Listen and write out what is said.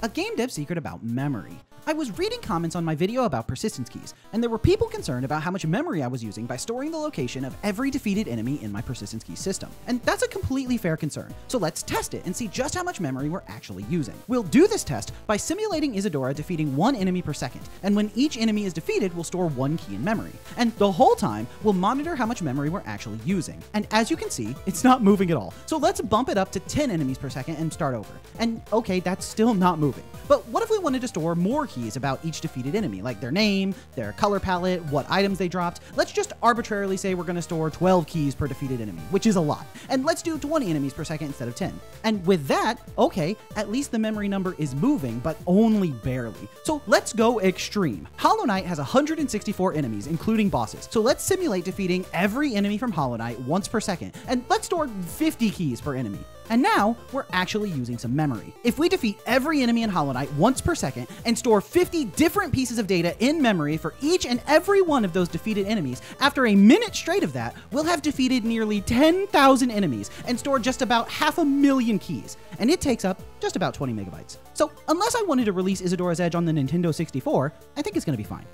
A game dev secret about memory. I was reading comments on my video about persistence keys, and there were people concerned about how much memory I was using by storing the location of every defeated enemy in my persistence key system. And that's a completely fair concern, so let's test it and see just how much memory we're actually using. We'll do this test by simulating Isadora defeating one enemy per second, and when each enemy is defeated, we'll store one key in memory. And the whole time, we'll monitor how much memory we're actually using. And as you can see, it's not moving at all. So let's bump it up to 10 enemies per second and start over. And okay, that's still not moving. But what if wanted to store more keys about each defeated enemy, like their name, their color palette, what items they dropped? Let's just arbitrarily say we're going to store 12 keys per defeated enemy, which is a lot. And let's do 20 enemies per second instead of 10. And with that, okay, at least the memory number is moving, but only barely. So let's go extreme. Hollow Knight has 164 enemies, including bosses. So let's simulate defeating every enemy from Hollow Knight once per second, and let's store 50 keys per enemy. And now we're actually using some memory. If we defeat every enemy in Hollow Knight once per second and store 50 different pieces of data in memory for each and every one of those defeated enemies, after a minute straight of that, we'll have defeated nearly 10,000 enemies and stored just about half a million keys. And it takes up just about 20 megabytes. So unless I wanted to release Isadora's Edge on the Nintendo 64, I think it's to be fine.